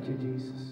Thank you, Jesus.